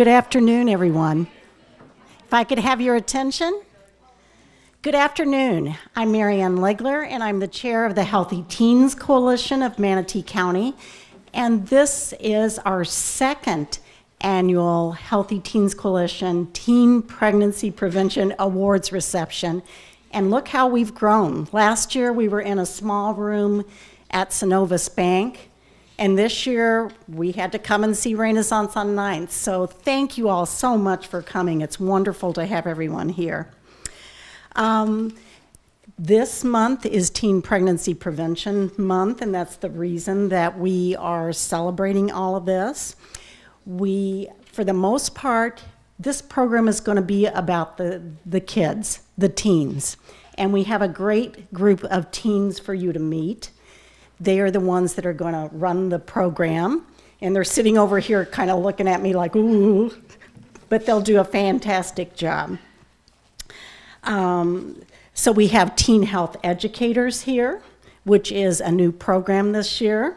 Good afternoon, everyone. If I could have your attention. Good afternoon. I'm Marianne Legler, and I'm the chair of the Healthy Teens Coalition of Manatee County. And this is our second annual Healthy Teens Coalition Teen Pregnancy Prevention Awards reception. And look how we've grown. Last year, we were in a small room at Synovus Bank. And this year, we had to come and see Renaissance on 9th. So thank you all so much for coming. It's wonderful to have everyone here. Um, this month is Teen Pregnancy Prevention Month, and that's the reason that we are celebrating all of this. We, for the most part, this program is going to be about the, the kids, the teens. And we have a great group of teens for you to meet. They are the ones that are going to run the program. And they're sitting over here kind of looking at me like, ooh, but they'll do a fantastic job. Um, so we have teen health educators here, which is a new program this year.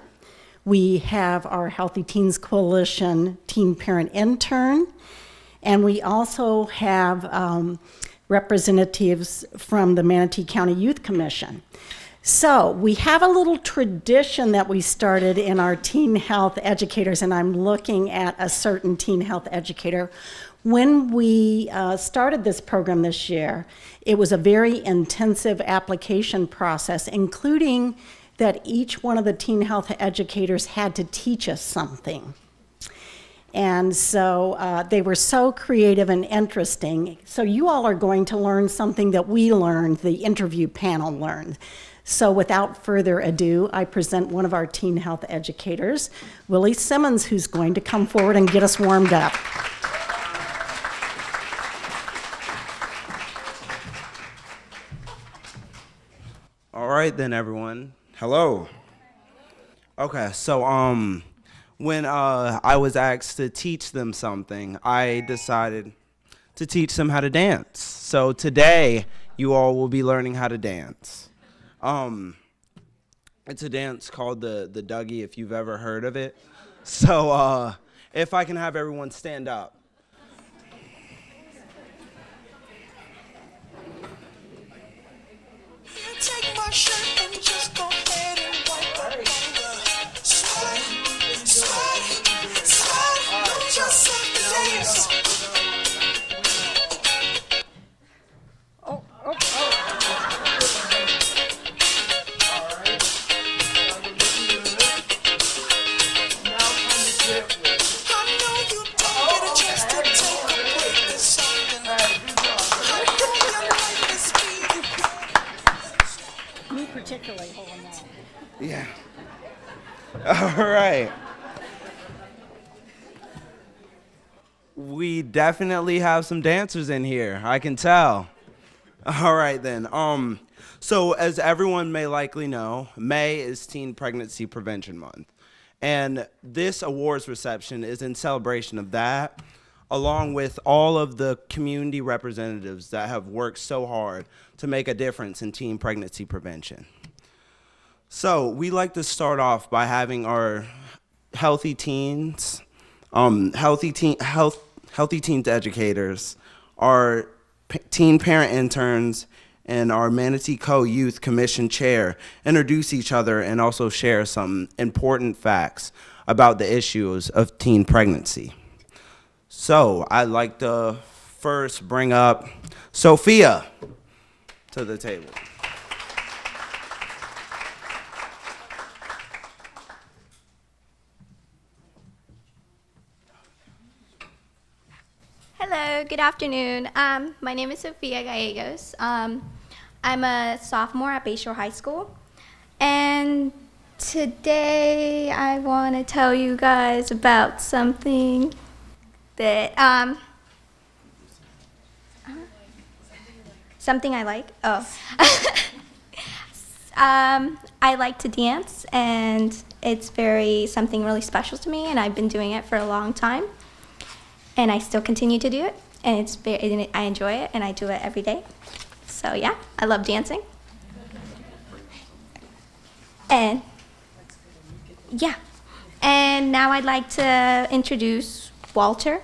We have our Healthy Teens Coalition teen parent intern, and we also have um, representatives from the Manatee County Youth Commission. So, we have a little tradition that we started in our teen health educators, and I'm looking at a certain teen health educator. When we uh, started this program this year, it was a very intensive application process, including that each one of the teen health educators had to teach us something. And so uh, they were so creative and interesting. So, you all are going to learn something that we learned, the interview panel learned. So without further ado, I present one of our teen health educators, Willie Simmons, who's going to come forward and get us warmed up. All right then everyone. Hello. Okay, so um when uh, I was asked to teach them something, I decided to teach them how to dance. So today you all will be learning how to dance. Um, it's a dance called the the Dougie. If you've ever heard of it, so uh, if I can have everyone stand up. Yeah. All right. We definitely have some dancers in here. I can tell. All right then. Um so as everyone may likely know, May is Teen Pregnancy Prevention Month. And this awards reception is in celebration of that along with all of the community representatives that have worked so hard to make a difference in teen pregnancy prevention. So we like to start off by having our healthy teens, um, healthy teen, health, healthy teens educators, our teen parent interns, and our Manatee Co Youth Commission chair introduce each other and also share some important facts about the issues of teen pregnancy. So I'd like to first bring up Sophia to the table. Good afternoon. Um, my name is Sophia Gallegos. Um, I'm a sophomore at Bayshore High School. And Today, I want to tell you guys about something that, um, something I like. Oh. um, I like to dance, and it's very something really special to me, and I've been doing it for a long time, and I still continue to do it, and it's very, I enjoy it, and I do it every day. So yeah, I love dancing. And yeah, and now I'd like to introduce Walter.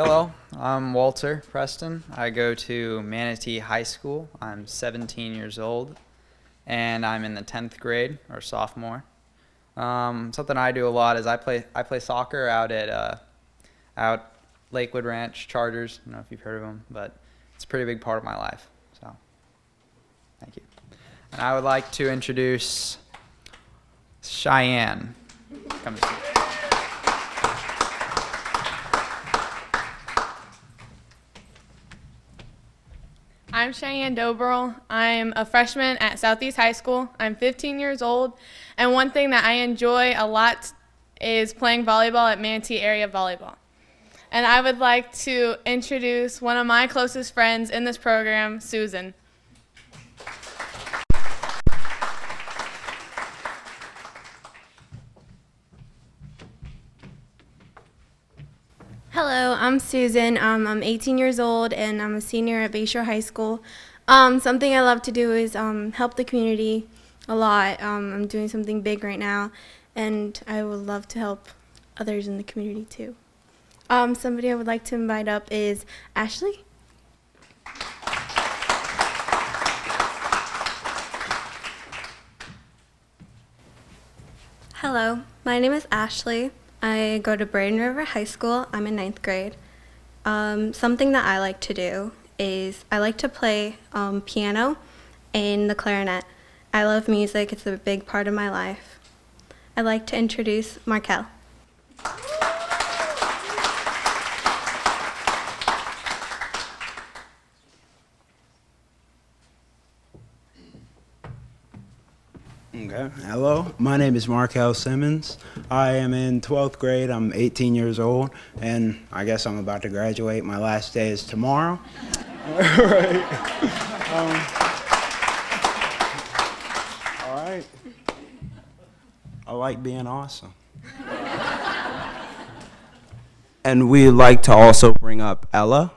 Hello, I'm Walter Preston. I go to Manatee High School. I'm 17 years old, and I'm in the 10th grade or sophomore. Um, something I do a lot is I play I play soccer out at uh, out Lakewood Ranch Chargers. I don't know if you've heard of them, but it's a pretty big part of my life. So, thank you. And I would like to introduce Cheyenne. Come I'm Cheyenne Dobrel. I'm a freshman at Southeast High School. I'm 15 years old, and one thing that I enjoy a lot is playing volleyball at Manatee Area Volleyball. And I would like to introduce one of my closest friends in this program, Susan. Hello, I'm Susan. Um, I'm 18 years old and I'm a senior at Bayshore High School. Um, something I love to do is um, help the community a lot. Um, I'm doing something big right now and I would love to help others in the community too. Um, somebody I would like to invite up is Ashley. Hello, my name is Ashley. I go to Braden River High School. I'm in ninth grade. Um, something that I like to do is I like to play um, piano and the clarinet. I love music, it's a big part of my life. I'd like to introduce Markel. Okay. Hello, my name is Markel Simmons. I am in 12th grade. I'm 18 years old, and I guess I'm about to graduate. My last day is tomorrow. right. Um, all right. I like being awesome. And we'd like to also bring up Ella.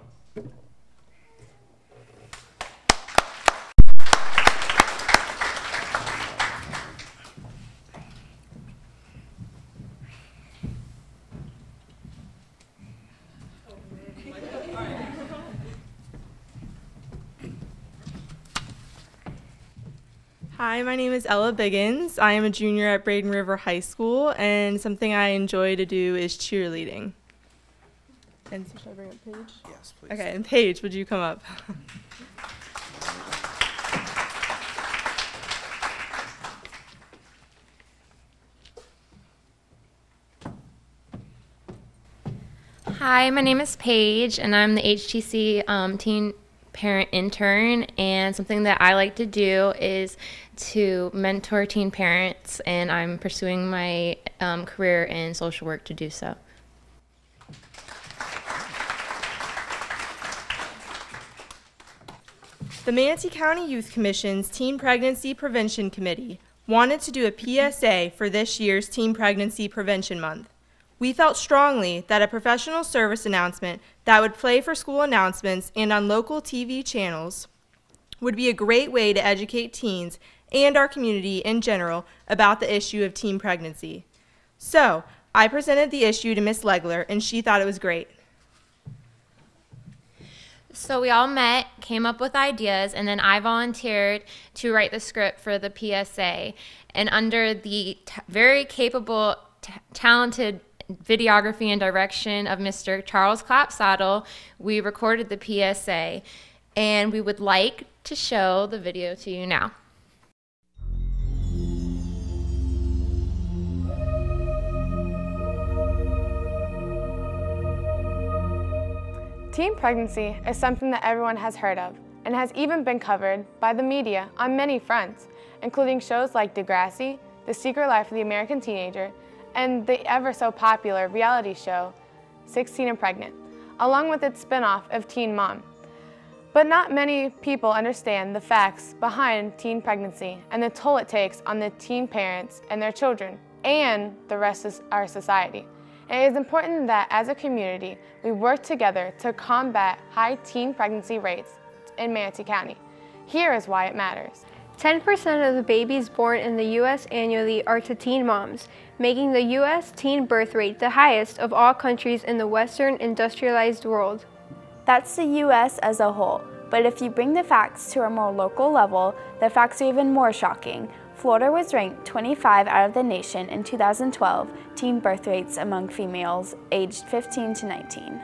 Hi, my name is Ella Biggins. I am a junior at Braden River High School, and something I enjoy to do is cheerleading. And so should I bring up Paige? Yes, please. Okay, and Paige, would you come up? Hi, my name is Paige, and I'm the HTC um, teen parent intern. And something that I like to do is to mentor teen parents, and I'm pursuing my um, career in social work to do so. The Manatee County Youth Commission's Teen Pregnancy Prevention Committee wanted to do a PSA for this year's Teen Pregnancy Prevention Month. We felt strongly that a professional service announcement that would play for school announcements and on local TV channels would be a great way to educate teens and our community in general about the issue of teen pregnancy. So, I presented the issue to Miss Legler, and she thought it was great. So we all met, came up with ideas, and then I volunteered to write the script for the PSA. And under the very capable, talented videography and direction of Mr. Charles Clapsaddle, we recorded the PSA, and we would like to show the video to you now. Teen pregnancy is something that everyone has heard of and has even been covered by the media on many fronts, including shows like Degrassi, The Secret Life of the American Teenager, and the ever so popular reality show 16 and Pregnant, along with its spin-off of Teen Mom. But not many people understand the facts behind teen pregnancy and the toll it takes on the teen parents and their children and the rest of our society. It is important that as a community, we work together to combat high teen pregnancy rates in Manatee County. Here is why it matters. 10% of the babies born in the U.S. annually are to teen moms, making the U.S. teen birth rate the highest of all countries in the Western industrialized world. That's the U.S. as a whole, but if you bring the facts to a more local level, the facts are even more shocking. Florida was ranked 25 out of the nation in 2012 teen birth rates among females aged 15 to 19.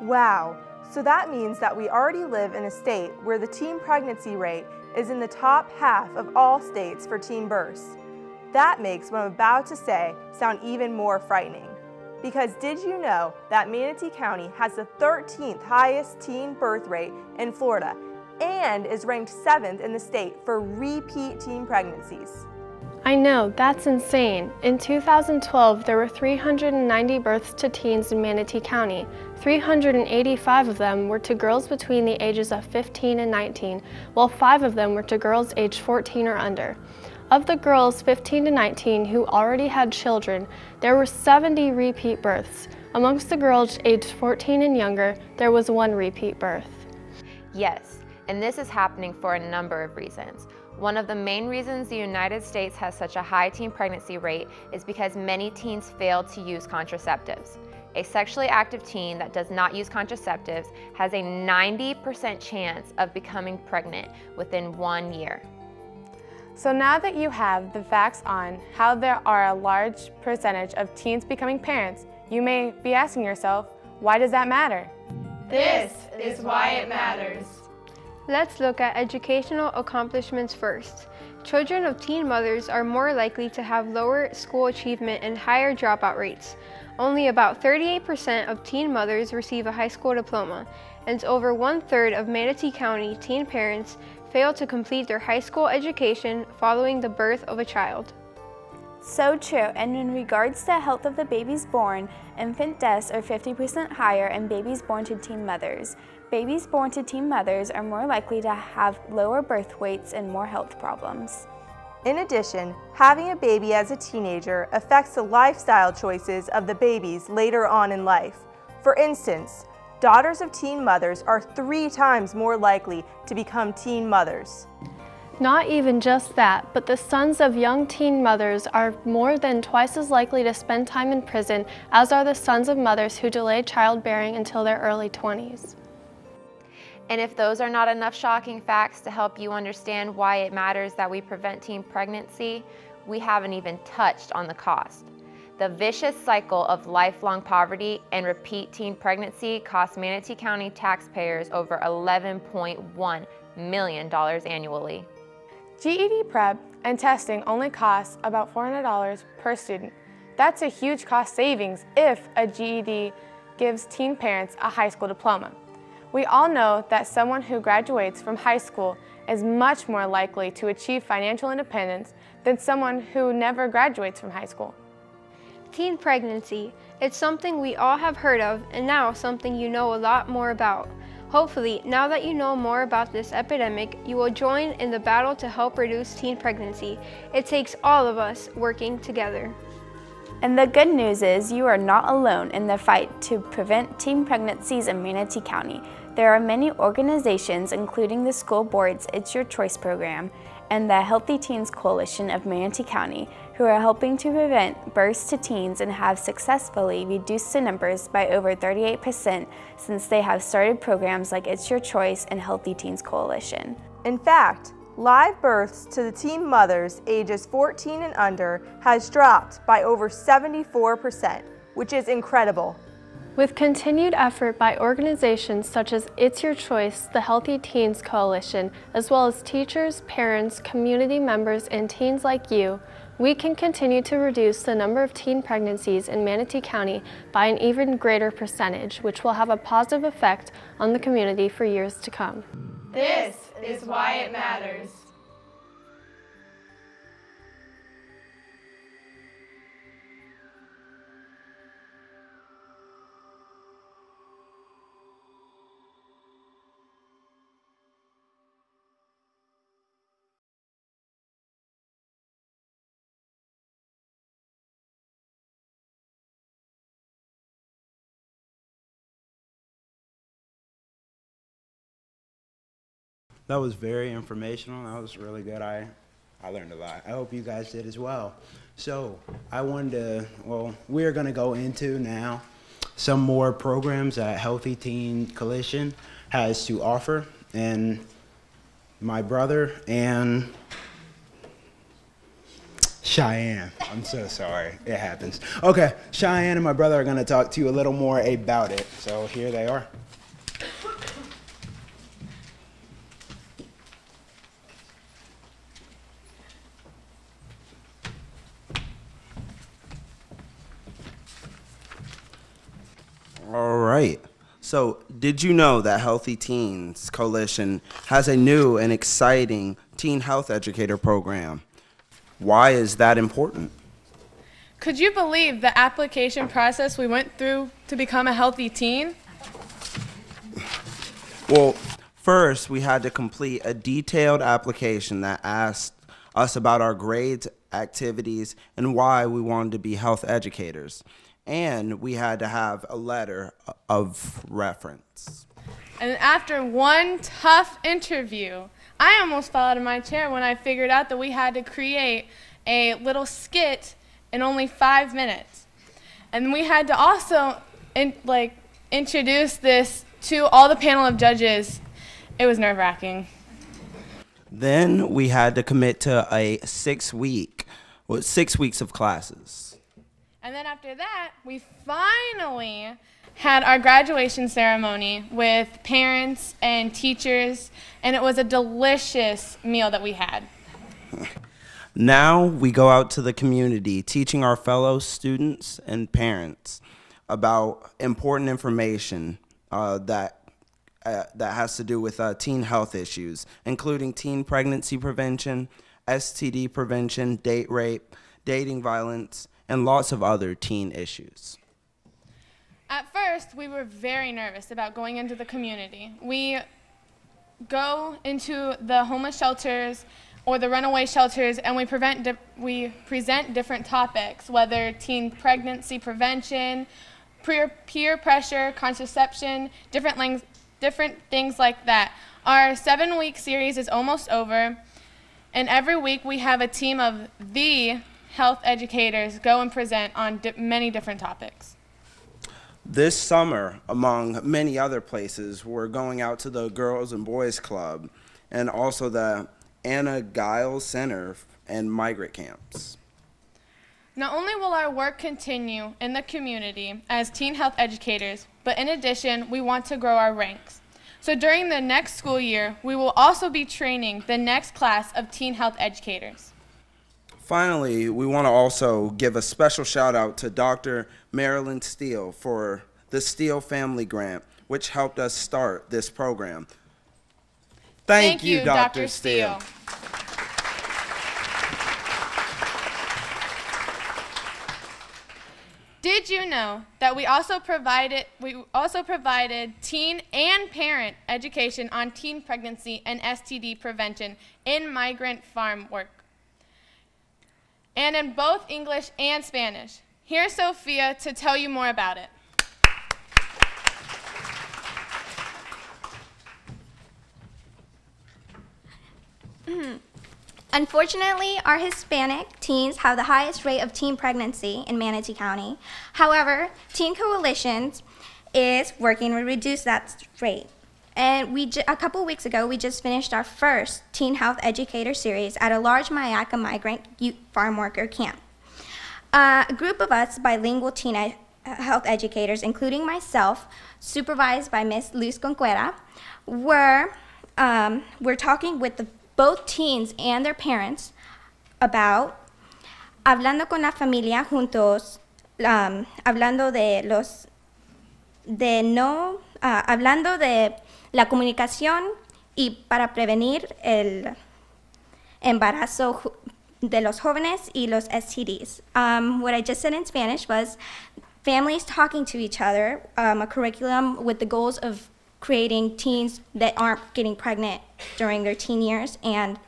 Wow, so that means that we already live in a state where the teen pregnancy rate is in the top half of all states for teen births. That makes what I'm about to say sound even more frightening. Because did you know that Manatee County has the 13th highest teen birth rate in Florida and is ranked 7th in the state for repeat teen pregnancies? I know, that's insane. In 2012, there were 390 births to teens in Manatee County. 385 of them were to girls between the ages of 15 and 19, while five of them were to girls aged 14 or under. Of the girls 15 to 19 who already had children, there were 70 repeat births. Amongst the girls aged 14 and younger, there was one repeat birth. Yes, and this is happening for a number of reasons. One of the main reasons the United States has such a high teen pregnancy rate is because many teens fail to use contraceptives. A sexually active teen that does not use contraceptives has a 90% chance of becoming pregnant within one year. So now that you have the facts on how there are a large percentage of teens becoming parents, you may be asking yourself, why does that matter? This is why it matters. Let's look at educational accomplishments first. Children of teen mothers are more likely to have lower school achievement and higher dropout rates. Only about 38% of teen mothers receive a high school diploma, and over one third of Manatee County teen parents fail to complete their high school education following the birth of a child. So true, and in regards to health of the babies born, infant deaths are 50% higher in babies born to teen mothers. Babies born to teen mothers are more likely to have lower birth weights and more health problems. In addition, having a baby as a teenager affects the lifestyle choices of the babies later on in life. For instance, daughters of teen mothers are three times more likely to become teen mothers. Not even just that, but the sons of young teen mothers are more than twice as likely to spend time in prison as are the sons of mothers who delay childbearing until their early 20s. And if those are not enough shocking facts to help you understand why it matters that we prevent teen pregnancy, we haven't even touched on the cost. The vicious cycle of lifelong poverty and repeat teen pregnancy costs Manatee County taxpayers over $11.1 million annually. GED prep and testing only costs about $400 per student. That's a huge cost savings if a GED gives teen parents a high school diploma. We all know that someone who graduates from high school is much more likely to achieve financial independence than someone who never graduates from high school. Teen pregnancy. It's something we all have heard of and now something you know a lot more about. Hopefully, now that you know more about this epidemic, you will join in the battle to help reduce teen pregnancy. It takes all of us working together. And the good news is you are not alone in the fight to prevent teen pregnancies in Manatee County. There are many organizations, including the school board's It's Your Choice program and the Healthy Teens Coalition of Manatee County, who are helping to prevent births to teens and have successfully reduced the numbers by over 38% since they have started programs like It's Your Choice and Healthy Teens Coalition. In fact, live births to the teen mothers ages 14 and under has dropped by over 74%, which is incredible. With continued effort by organizations such as It's Your Choice, the Healthy Teens Coalition, as well as teachers, parents, community members, and teens like you, we can continue to reduce the number of teen pregnancies in Manatee County by an even greater percentage, which will have a positive effect on the community for years to come. This is why it matters. That was very informational. That was really good. I, I learned a lot. I hope you guys did as well. So I wanted to, well, we're going to go into now some more programs that Healthy Teen Coalition has to offer. And my brother and Cheyenne. I'm so sorry. It happens. Okay, Cheyenne and my brother are going to talk to you a little more about it. So here they are. All right. So, did you know that Healthy Teens Coalition has a new and exciting teen health educator program? Why is that important? Could you believe the application process we went through to become a healthy teen? Well, first, we had to complete a detailed application that asked us about our grades, activities, and why we wanted to be health educators. And we had to have a letter of reference. And after one tough interview, I almost fell out of my chair when I figured out that we had to create a little skit in only five minutes. And we had to also in, like introduce this to all the panel of judges. It was nerve wracking. Then we had to commit to a six week, well, six weeks of classes. And then after that, we finally had our graduation ceremony with parents and teachers, and it was a delicious meal that we had. Now we go out to the community teaching our fellow students and parents about important information uh, that uh, that has to do with uh, teen health issues, including teen pregnancy prevention, STD prevention, date rape, dating violence, and lots of other teen issues. At first, we were very nervous about going into the community. We go into the homeless shelters or the runaway shelters and we, we present different topics, whether teen pregnancy prevention, peer, peer pressure, contraception, different, different things like that. Our seven week series is almost over, and every week we have a team of the health educators go and present on di- many different topics. This summer, among many other places, we're going out to the Girls and Boys Club and also the Anna Giles Center and migrant camps. Not only will our work continue in the community as teen health educators, but in addition, we want to grow our ranks. So during the next school year, we will also be training the next class of teen health educators. Finally, we want to also give a special shout out to Dr. Marilyn Steele for the Steele Family Grant, which helped us start this program. Thank, Thank you, Dr. Steele. Did you know that we also provided we also provided teen and parent education on teen pregnancy and STD prevention in migrant farm work? And in both English and Spanish. Here's Sophia to tell you more about it. Unfortunately, our Hispanic teens have the highest rate of teen pregnancy in Manatee County. However, Teen Coalitions is working to reduce that rate. And we ju- a couple weeks ago, we just finished our first teen health educator series at a large Myakka migrant youth farm worker camp. Uh, a group of us bilingual teen health educators, including myself, supervised by Miss Luz Conquera, were um, we're talking with the, both teens and their parents about hablando con la familia juntos, um, hablando de los, de no, ah, hablando de la comunicación y para prevenir el embarazo de los jóvenes y los STDs. Um, what I just said in Spanish was families talking to each other, um, a curriculum with the goals of creating teens that aren't getting pregnant during their teen years and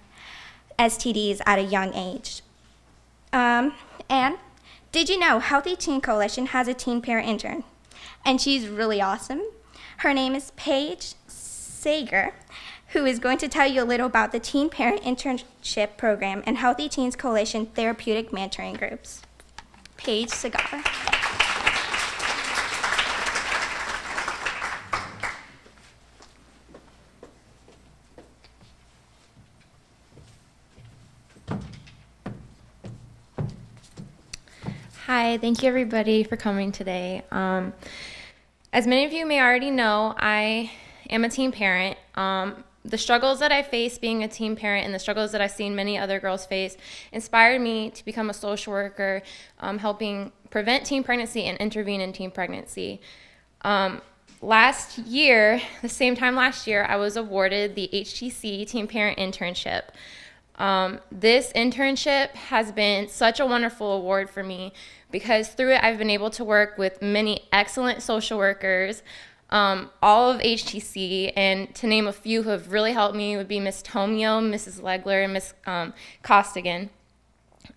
STDs at a young age. Um, and did you know Healthy Teen Coalition has a teen parent intern? And she's really awesome. Her name is Paige Sager, who is going to tell you a little about the Teen Parent Internship Program and Healthy Teens Coalition therapeutic mentoring groups. Paige Sagar. Hi, thank you everybody for coming today. Um, as many of you may already know, I am a teen parent. Um, the struggles that I face being a teen parent and the struggles that I've seen many other girls face inspired me to become a social worker, um, helping prevent teen pregnancy and intervene in teen pregnancy. Um, last year, the same time last year, I was awarded the HTC Teen Parent Internship. Um, this internship has been such a wonderful award for me because through it I've been able to work with many excellent social workers, um, all of HTC, and to name a few who have really helped me would be Miss Tomio, Mrs. Legler, and Miss um, Costigan.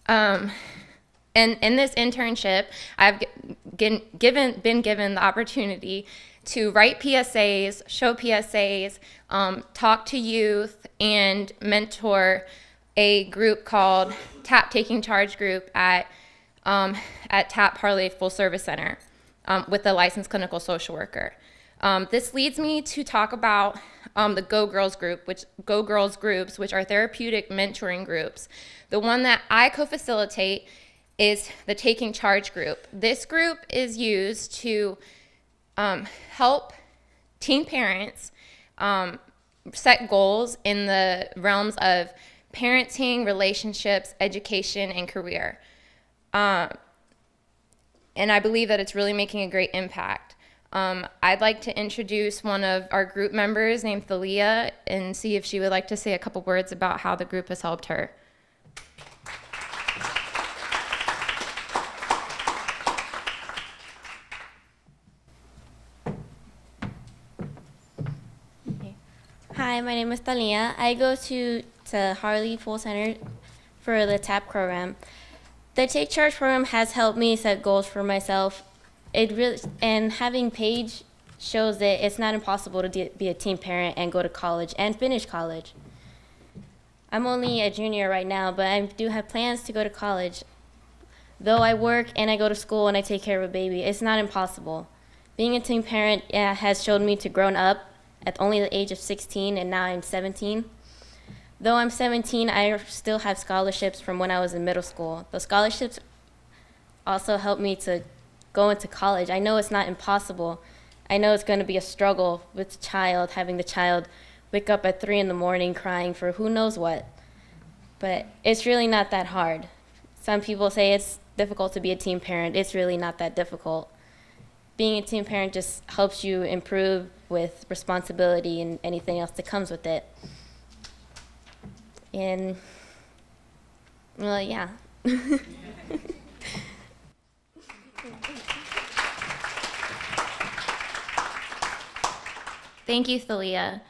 Um, and in this internship, I've g- given, been given the opportunity to write PSAs, show PSAs, um, talk to youth, and mentor a group called TAP Taking Charge Group at, um, at TAP Harllee Full Service Center um, with a licensed clinical social worker. Um, this leads me to talk about um, the Go Girls group, which Go Girls groups, which are therapeutic mentoring groups. The one that I co-facilitate is the Taking Charge group. This group is used to um, help teen parents um, set goals in the realms of parenting, relationships, education, and career. Um, and I believe that it's really making a great impact. Um, I'd like to introduce one of our group members named Thalia and see if she would like to say a couple words about how the group has helped her. Hi, my name is Thalia. I go to, to Harllee Full Center for the TAP program. The Take Charge program has helped me set goals for myself. It really and having Paige shows that it's not impossible to be a teen parent and go to college and finish college. I'm only a junior right now, but I do have plans to go to college. Though I work and I go to school and I take care of a baby, it's not impossible. Being a teen parent yeah, has showed me to grown up at only the age of 16 and now I'm 17. Though I'm 17, I still have scholarships from when I was in middle school. The scholarships also help me to go to college. I know it's not impossible. I know it's going to be a struggle with the child, having the child wake up at 3 in the morning crying for who knows what. But it's really not that hard. Some people say it's difficult to be a teen parent. It's really not that difficult. Being a teen parent just helps you improve with responsibility and anything else that comes with it. And, well, yeah. Thank you, Thalia.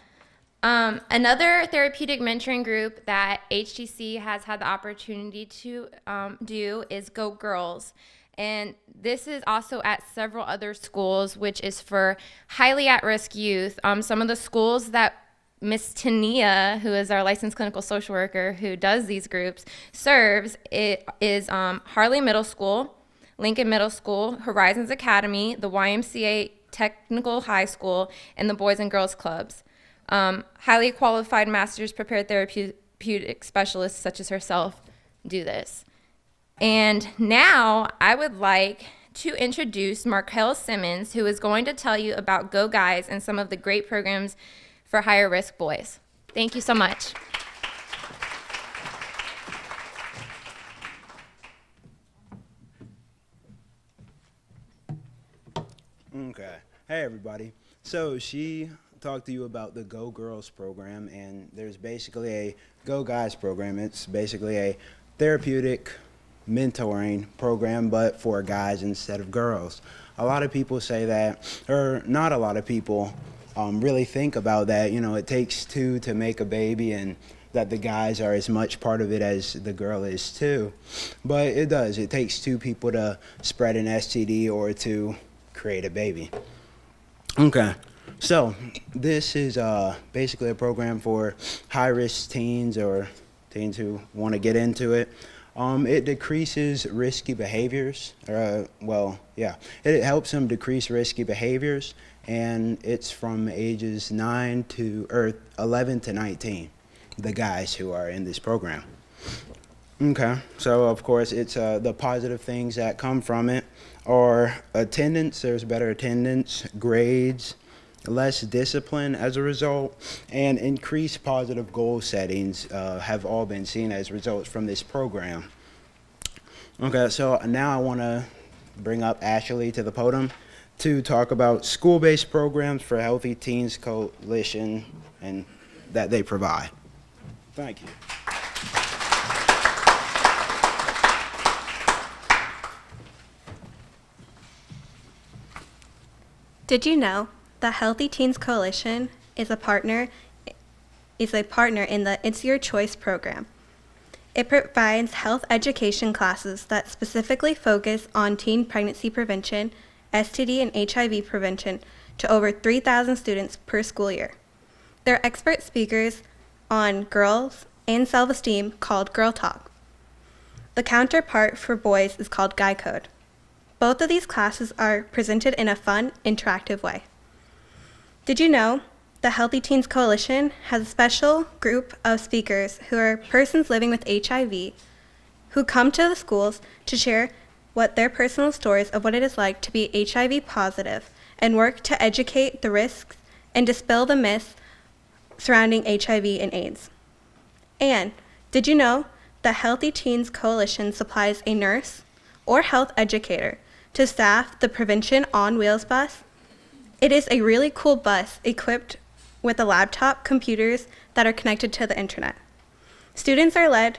Um, another therapeutic mentoring group that HTC has had the opportunity to um, do is Go Girls. And this is also at several other schools, which is for highly at risk youth. Um, some of the schools that Miss Tania, who is our licensed clinical social worker who does these groups, serves it is um, Harllee Middle School, Lincoln Middle School, Horizons Academy, the YMCA technical high school, and the Boys and Girls Clubs. Um, highly qualified masters prepared therapeutic specialists such as herself do this. And now I would like to introduce Markel Simmons, who is going to tell you about Go Guys and some of the great programs for higher risk boys. Thank you so much. Okay. Hey, everybody. So she talked to you about the Go Girls program, and there's basically a Go Guys program. It's basically a therapeutic mentoring program, but for guys instead of girls. A lot of people say that, or not a lot of people um, really think about that. You know, it takes two to make a baby, and that the guys are as much part of it as the girl is too. But it does. It takes two people to spread an STD or to create a baby. Okay. So, this is uh, basically a program for high risk teens or teens who want to get into it. Um, it decreases risky behaviors. Uh, well, yeah, it, it helps them decrease risky behaviors, and it's from ages 9 to or 11 to 19, the guys who are in this program. Okay, so of course, it's uh, the positive things that come from it are attendance, there's better attendance, grades, less discipline as a result, and increased positive goal settings uh, have all been seen as results from this program. Okay, so now I want to bring up Ashley to the podium to talk about school-based programs for Healthy Teens Coalition and that they provide. Thank you. Did you know the Healthy Teens Coalition is a partner is a partner in the It's Your Choice program. It provides health education classes that specifically focus on teen pregnancy prevention, STD and HIV prevention to over 3,000 students per school year. There are expert speakers on girls and self-esteem called Girl Talk. The counterpart for boys is called Guy Code. Both of these classes are presented in a fun, interactive way. Did you know the Healthy Teens Coalition has a special group of speakers who are persons living with HIV who come to the schools to share what their personal stories of what it is like to be HIV positive and work to educate the risks and dispel the myths surrounding HIV and AIDS. And did you know the Healthy Teens Coalition supplies a nurse or health educator to staff the Prevention on Wheels bus it is a really cool bus equipped with a laptop, computers that are connected to the internet. Students are led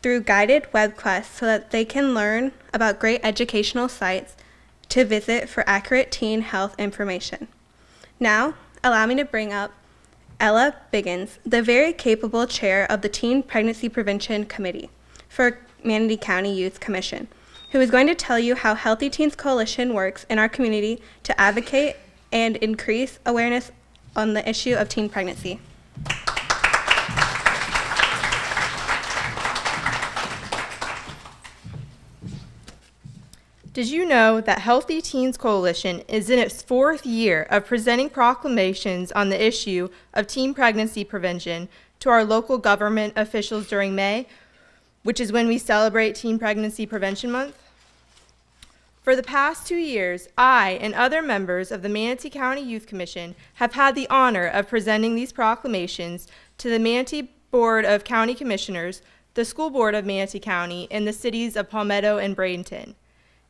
through guided web quests so that they can learn about great educational sites to visit for accurate teen health information. Now, allow me to bring up Ella Biggins, the very capable chair of the Teen Pregnancy Prevention Committee for Manatee County Youth Commission, who is going to tell you how Healthy Teens Coalition works in our community to advocate and increase awareness on the issue of teen pregnancy. Did you know that Healthy Teens Coalition is in its fourth year of presenting proclamations on the issue of teen pregnancy prevention to our local government officials during May, which is when we celebrate Teen Pregnancy Prevention Month? For the past two years, I and other members of the Manatee County Youth Commission have had the honor of presenting these proclamations to the Manatee Board of County Commissioners, the School Board of Manatee County, and the cities of Palmetto and Bradenton.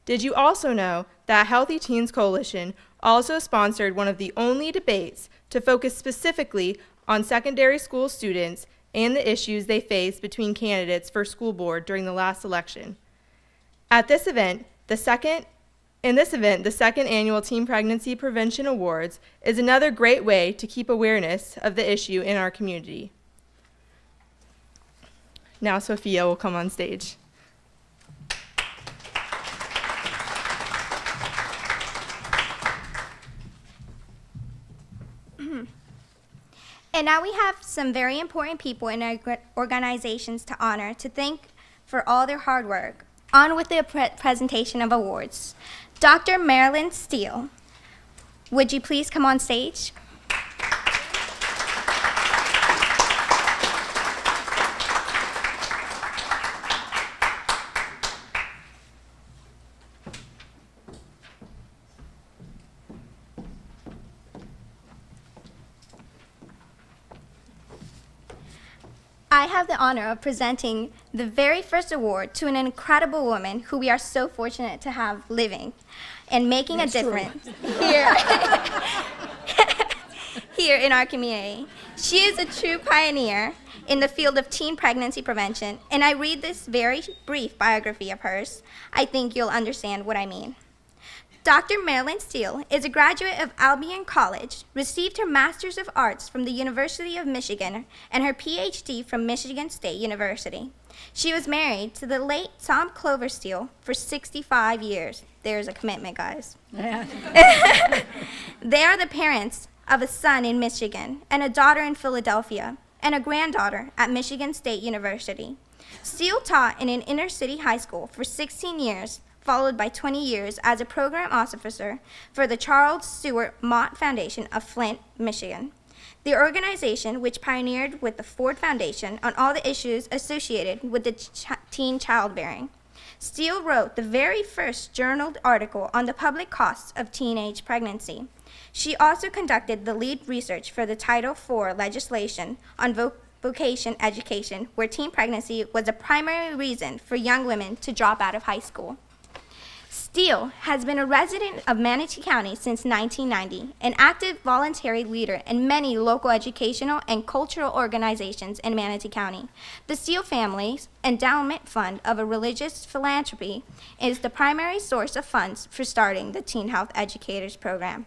Did you also know that Healthy Teens Coalition also sponsored one of the only debates to focus specifically on secondary school students and the issues they faced between candidates for school board during the last election? At this event, the second, in this event, the second annual Teen Pregnancy Prevention Awards is another great way to keep awareness of the issue in our community. Now Sophia will come on stage. And now we have some very important people in our organizations to honor to thank for all their hard work. On with the pre presentation of awards. Dr. Marilyn Steele, would you please come on stage? I have the honor of presenting the very first award to an incredible woman who we are so fortunate to have living and making That's a difference here, here in our community. She is a true pioneer in the field of teen pregnancy prevention, and I read this very brief biography of hers. I think you'll understand what I mean. Dr. Marilyn Steele is a graduate of Albion College, received her Master's of Arts from the University of Michigan and her PhD from Michigan State University. She was married to the late Tom Clover Steele for 65 years. There's a commitment, guys. Yeah. they are the parents of a son in Michigan and a daughter in Philadelphia and a granddaughter at Michigan State University. Steele taught in an inner city high school for 16 years, followed by 20 years as a program officer for the Charles Stewart Mott Foundation of Flint, Michigan. The organization, which pioneered with the Ford Foundation on all the issues associated with the ch- teen childbearing. Steele wrote the very first journaled article on the public costs of teenage pregnancy. She also conducted the lead research for the Title IV legislation on vo- vocation education, where teen pregnancy was a primary reason for young women to drop out of high school. Steele has been a resident of Manatee County since 1990, an active voluntary leader in many local educational and cultural organizations in Manatee County. The Steele Family's Endowment Fund of a Religious Philanthropy is the primary source of funds for starting the Teen Health Educators Program.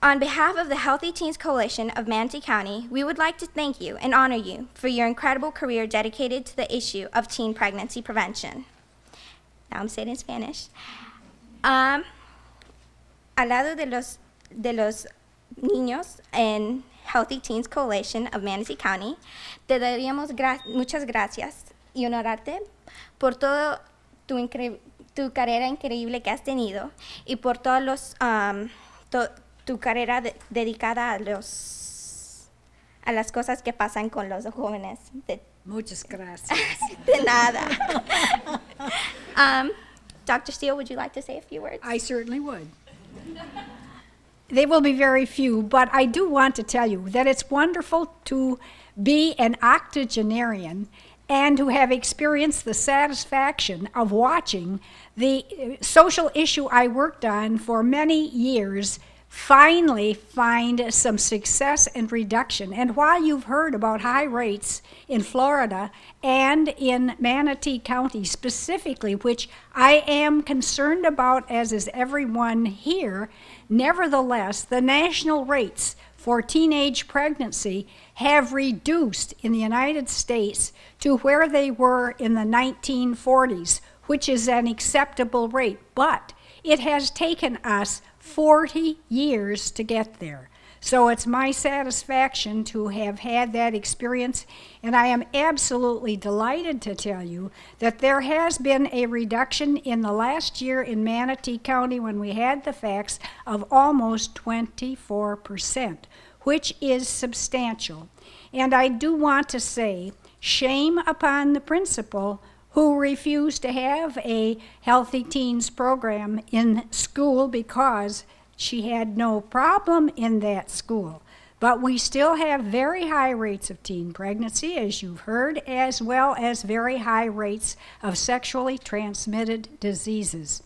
On behalf of the Healthy Teens Coalition of Manatee County, we would like to thank you and honor you for your incredible career dedicated to the issue of teen pregnancy prevention. Now I'm saying in Spanish. Um, al lado de los, de los niños en Healthy Teens Coalition of Manatee County, te daríamos gra- muchas gracias y honorarte por todo tu, tu carrera increíble que has tenido y por todos los um, to- tu carrera de- dedicada a los a las cosas que pasan con los jóvenes. De, Muchas gracias. de nada. um, Dr. Steele, would you like to say a few words? I certainly would. They will be very few, but I do want to tell you that it's wonderful to be an octogenarian and to have experienced the satisfaction of watching the uh, social issue I worked on for many years finally find some success and reduction. And while you've heard about high rates in Florida and in Manatee County specifically, which I am concerned about, as is everyone here, nevertheless, the national rates for teenage pregnancy have reduced in the United States to where they were in the 1940s, which is an acceptable rate. But it has taken us 40 years to get there. So it's my satisfaction to have had that experience, and I am absolutely delighted to tell you that there has been a reduction in the last year in Manatee County when we had the facts of almost 24%, which is substantial. And I do want to say, shame upon the principal who refused to have a healthy teens program in school because she had no problem in that school. But we still have very high rates of teen pregnancy, as you've heard, as well as very high rates of sexually transmitted diseases.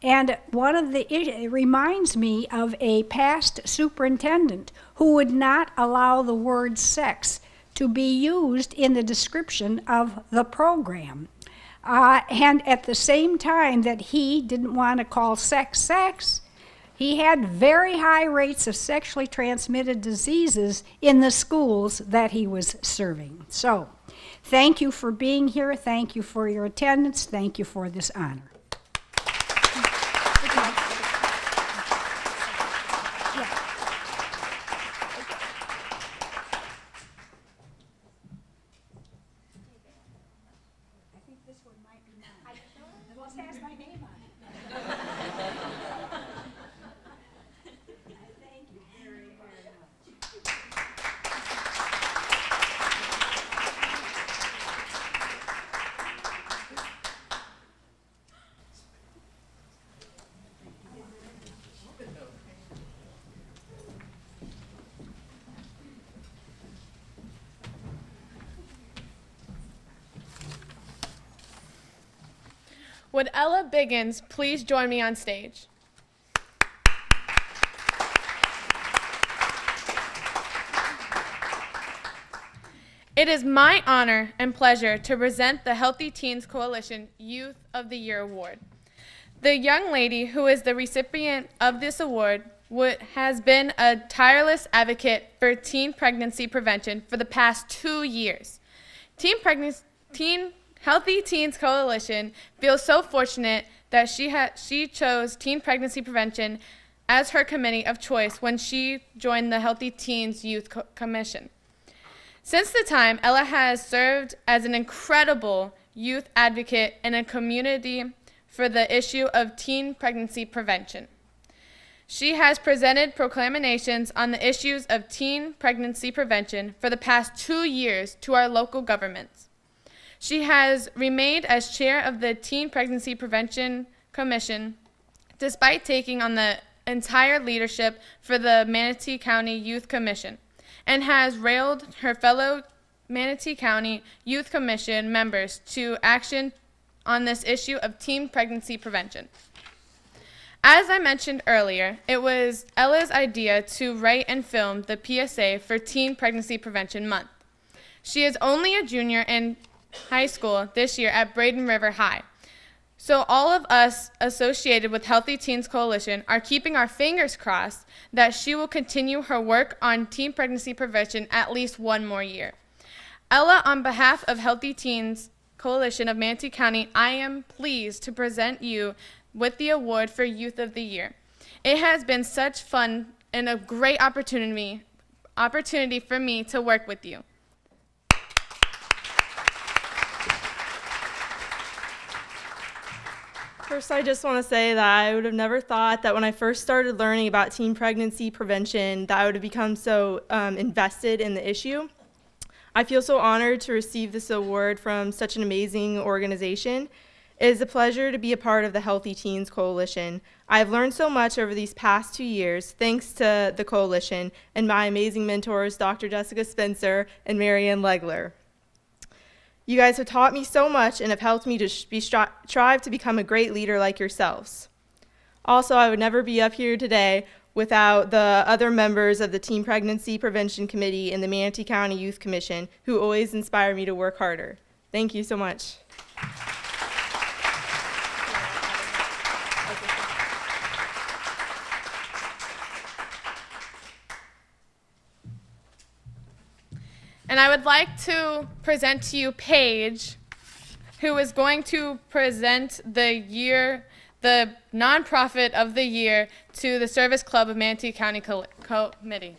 And one of the it reminds me of a past superintendent who would not allow the word sex to be used in the description of the program. Uh, and at the same time that he didn't want to call sex sex, he had very high rates of sexually transmitted diseases in the schools that he was serving. So, thank you for being here. Thank you for your attendance. Thank you for this honor. Biggins please join me on stage? It is my honor and pleasure to present the Healthy Teens Coalition Youth of the Year Award. The young lady who is the recipient of this award has been a tireless advocate for teen pregnancy prevention for the past two years. Teen, pregnancy, teen Healthy Teens Coalition feels so fortunate that she, ha- she chose teen pregnancy prevention as her committee of choice when she joined the Healthy Teens Youth Co- Commission. Since the time, Ella has served as an incredible youth advocate in a community for the issue of teen pregnancy prevention. She has presented proclamations on the issues of teen pregnancy prevention for the past two years to our local governments. She has remained as chair of the Teen Pregnancy Prevention Commission despite taking on the entire leadership for the Manatee County Youth Commission and has railed her fellow Manatee County Youth Commission members to action on this issue of teen pregnancy prevention. As I mentioned earlier, it was Ella's idea to write and film the PSA for Teen Pregnancy Prevention Month. She is only a junior in high school this year at Braden River High. So, all of us associated with Healthy Teens Coalition are keeping our fingers crossed that she will continue her work on teen pregnancy prevention at least one more year. Ella, on behalf of Healthy Teens Coalition of Manatee County, I am pleased to present you with the award for Youth of the Year. It has been such fun and a great opportunity opportunity for me to work with you. First, I just want to say that I would have never thought that when I first started learning about teen pregnancy prevention, that I would have become so um, invested in the issue. I feel so honored to receive this award from such an amazing organization. It is a pleasure to be a part of the Healthy Teens Coalition. I have learned so much over these past two years thanks to the coalition and my amazing mentors, Dr. Jessica Spencer and Marianne Legler. You guys have taught me so much and have helped me to be strive to become a great leader like yourselves. Also, I would never be up here today without the other members of the Teen Pregnancy Prevention Committee and the Manatee County Youth Commission who always inspire me to work harder. Thank you so much. And I would like to present to you Paige, who is going to present the year, the nonprofit of the year to the Service Club of Manatee County Co- Committee.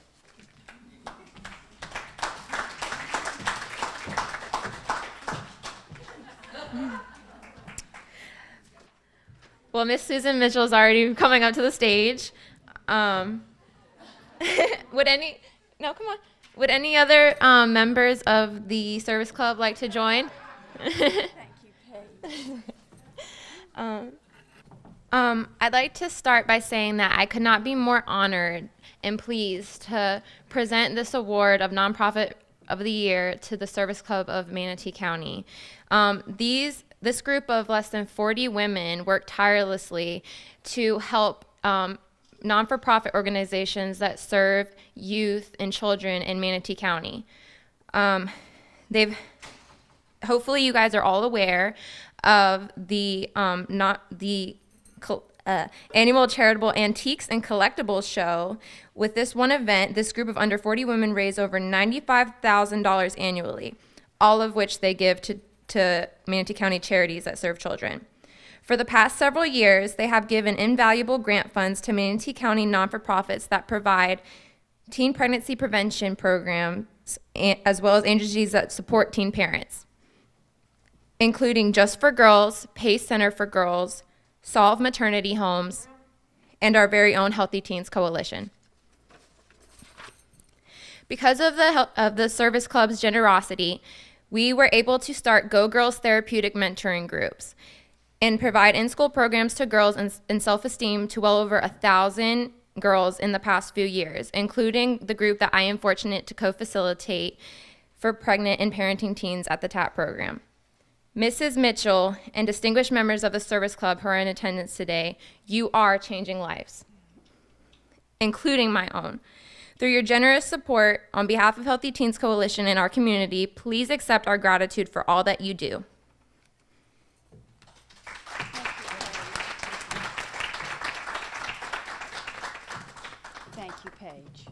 Well, Miss Susan Mitchell is already coming up to the stage. Um, would any? No, come on. Would any other um, members of the service club like to join? Thank you, Kate. um, um, I'd like to start by saying that I could not be more honored and pleased to present this award of nonprofit of the year to the Service Club of Manatee County. Um, these this group of less than 40 women worked tirelessly to help um, non for profit organizations that serve youth and children in Manatee County. Um, they've hopefully you guys are all aware of the um, not the uh, annual charitable antiques and collectibles show. With this one event, this group of under 40 women raise over $95,000 annually, all of which they give to, to Manatee County charities that serve children. For the past several years, they have given invaluable grant funds to Manatee County non for profits that provide teen pregnancy prevention programs, as well as agencies that support teen parents, including Just for Girls, Pace Center for Girls, Solve Maternity Homes, and our very own Healthy Teens Coalition. Because of the, of the Service Club's generosity, we were able to start Go Girls Therapeutic Mentoring Groups and provide in school programs to girls in, in self esteem to well over a thousand girls in the past few years, including the group that I am fortunate to co facilitate for pregnant and parenting teens at the TAP program. Mrs. Mitchell, and distinguished members of the service club who are in attendance today, you are changing lives, including my own. Through your generous support on behalf of Healthy Teens Coalition and our community, please accept our gratitude for all that you do. Thank you, Paige.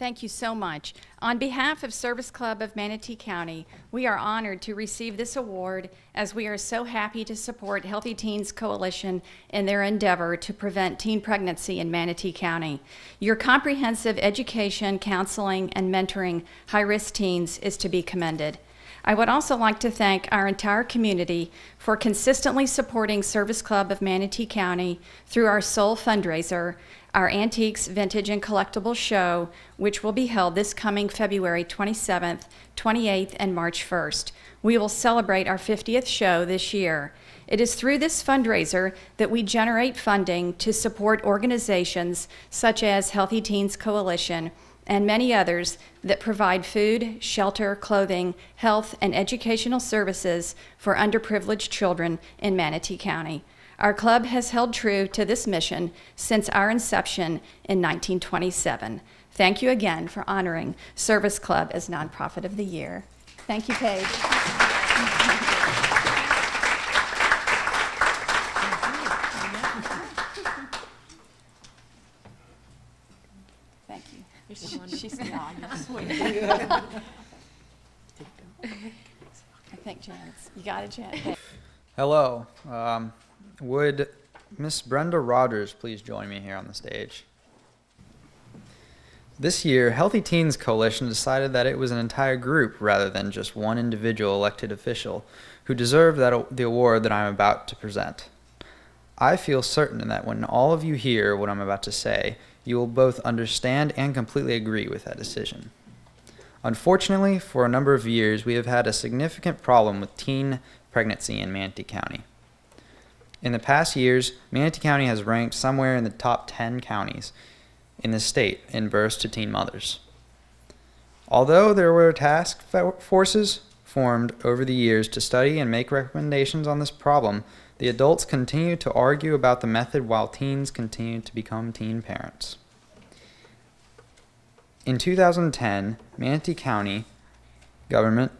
Thank you so much. On behalf of Service Club of Manatee County, we are honored to receive this award as we are so happy to support Healthy Teens Coalition in their endeavor to prevent teen pregnancy in Manatee County. Your comprehensive education, counseling, and mentoring high risk teens is to be commended. I would also like to thank our entire community for consistently supporting Service Club of Manatee County through our sole fundraiser, our Antiques, Vintage, and Collectibles show, which will be held this coming February 27th, 28th, and March 1st. We will celebrate our 50th show this year. It is through this fundraiser that we generate funding to support organizations such as Healthy Teens Coalition and many others that provide food, shelter, clothing, health, and educational services for underprivileged children in Manatee County. Our club has held true to this mission since our inception in 1927. Thank you again for honoring Service Club as Nonprofit of the Year. Thank you, Paige. Thank you. She's, yeah, you're sweet. I think Janet's, you got it, Janet? Hello. Um, would Miss Brenda Rogers please join me here on the stage? This year, Healthy Teens Coalition decided that it was an entire group rather than just one individual elected official who deserved that, the award that I'm about to present. I feel certain that when all of you hear what I'm about to say, you will both understand and completely agree with that decision. Unfortunately, for a number of years, we have had a significant problem with teen pregnancy in Manatee County. In the past years, Manatee County has ranked somewhere in the top 10 counties in the state in births to teen mothers. Although there were task forces formed over the years to study and make recommendations on this problem, the adults continue to argue about the method while teens continue to become teen parents. In 2010, Manatee County government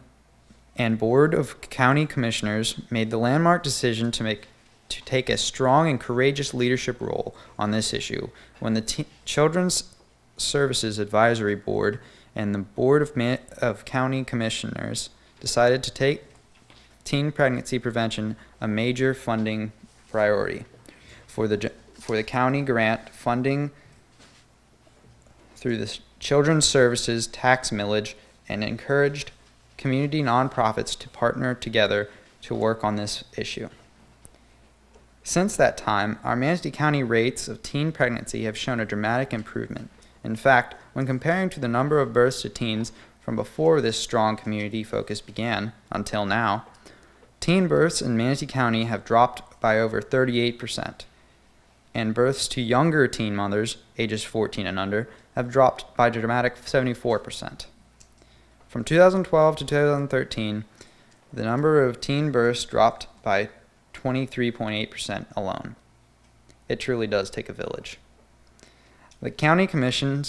and Board of County Commissioners made the landmark decision to make to take a strong and courageous leadership role on this issue when the Children's Services Advisory Board and the Board of, of County Commissioners decided to take teen pregnancy prevention a major funding priority for the for the county grant funding through the Children's Services tax millage and encouraged community nonprofits to partner together to work on this issue. Since that time, our Manatee County rates of teen pregnancy have shown a dramatic improvement. In fact, when comparing to the number of births to teens from before this strong community focus began until now, teen births in Manatee County have dropped by over 38%, and births to younger teen mothers, ages 14 and under, have dropped by a dramatic 74%. From 2012 to 2013, the number of teen births dropped by 23.8% alone. It truly does take a village. The County Commission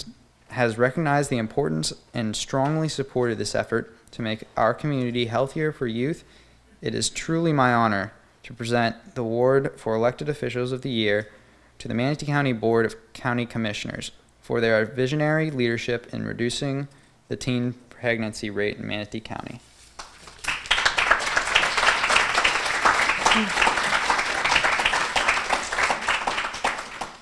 has recognized the importance and strongly supported this effort to make our community healthier for youth. It is truly my honor to present the award for elected officials of the year to the Manatee County Board of County Commissioners for their visionary leadership in reducing the teen pregnancy rate in Manatee County.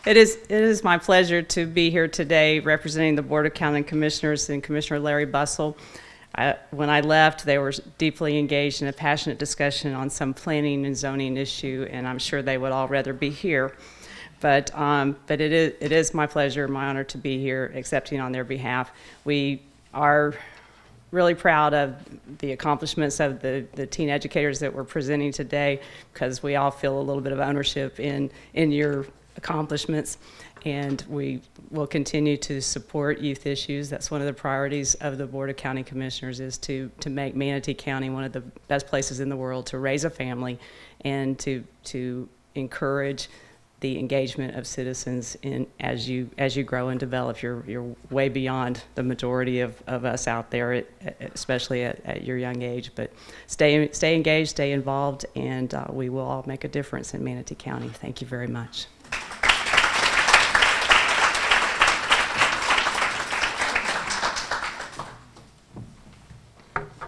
It is, it is my pleasure to be here today representing the Board of County Commissioners and Commissioner Larry Bustle. I, when I left, they were deeply engaged in a passionate discussion on some planning and zoning issue, and I'm sure they would all rather be here. But, um, but it, is, it is my pleasure, my honor to be here accepting on their behalf. We are really proud of the accomplishments of the, the teen educators that we're presenting today because we all feel a little bit of ownership in, in your accomplishments. And we will continue to support youth issues. That's one of the priorities of the Board of County Commissioners is to, to make Manatee County one of the best places in the world to raise a family and to, to encourage the engagement of citizens in as you as you grow and develop. You're you're way beyond the majority of, of us out there, especially at, at your young age. But stay stay engaged, stay involved, and uh, we will all make a difference in Manatee County. Thank you very much.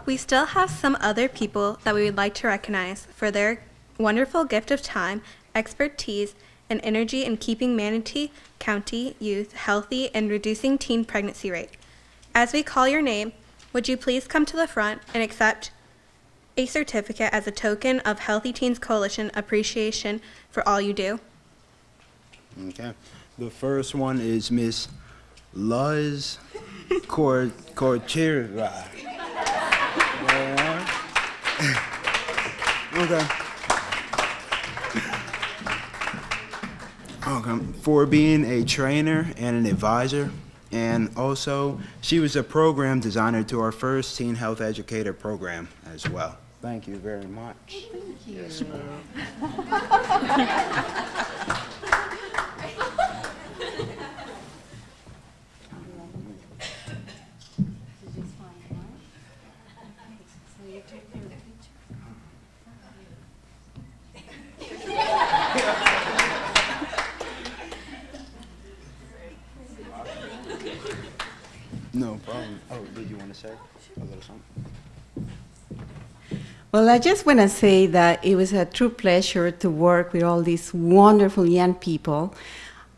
We still have some other people that we would like to recognize for their wonderful gift of time, expertise, and energy in keeping Manatee County youth healthy and reducing teen pregnancy rate. As we call your name, would you please come to the front and accept a certificate as a token of Healthy Teens Coalition appreciation for all you do? Okay. The first one is Miss Luz Cor. Okay. Okay. For being a trainer and an advisor. And also, she was a program designer to our first teen health educator program as well. Thank you very much. Thank you. No problem. Oh, did you want to say a little something? Well, I just want to say that it was a true pleasure to work with all these wonderful young people.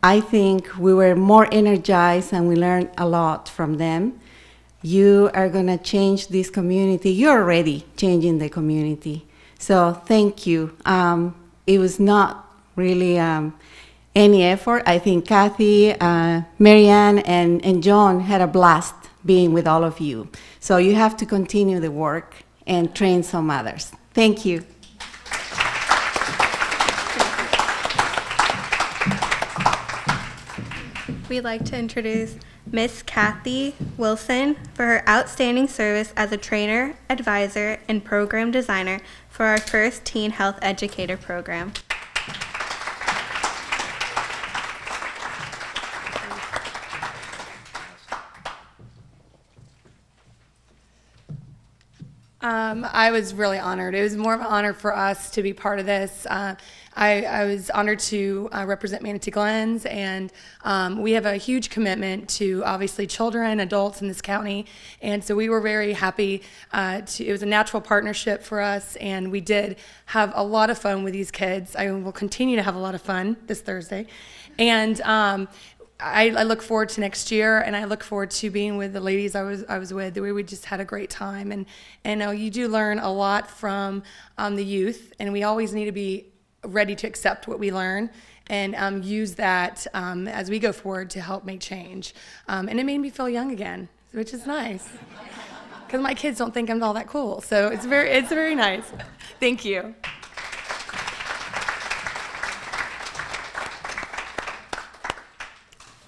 I think we were more energized and we learned a lot from them. You are going to change this community. You're already changing the community. So thank you. Um, it was not really um, any effort. I think Kathy, uh, Marianne, and, and John had a blast being with all of you. So you have to continue the work and train some others. Thank you. We'd like to introduce Miss Kathy Wilson for her outstanding service as a trainer, advisor, and program designer for our first Teen Health Educator program. Um, I was really honored. It was more of an honor for us to be part of this. Uh, I, I, was honored to uh, represent Manatee Glens, and um, we have a huge commitment to obviously children, adults in this county, and so we were very happy. Uh, to, it was a natural partnership for us, and we did have a lot of fun with these kids. I will continue to have a lot of fun this Thursday, and um, I, I, look forward to next year, and I look forward to being with the ladies I was I was with. The way we just had a great time, and and uh, you do learn a lot from um, the youth, and we always need to be ready to accept what we learn and um, use that um, as we go forward to help make change. Um, and it made me feel young again, which is nice, because my kids don't think I'm all that cool. So it's very it's very nice. Thank you.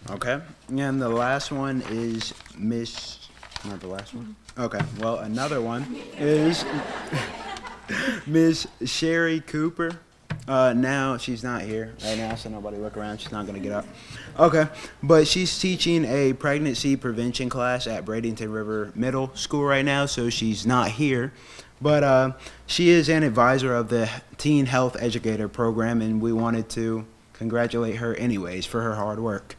Okay. And the last one is Miss. Not the last one. Okay. Well, another one is Miss Sherry Cooper. Uh, now she's not here right now, so nobody look around. She's not gonna get up. Okay, but she's teaching a pregnancy prevention class at Bradenton River Middle School right now, so she's not here. But uh, she is an advisor of the Teen Health Educator Program, and we wanted to congratulate her anyways for her hard work.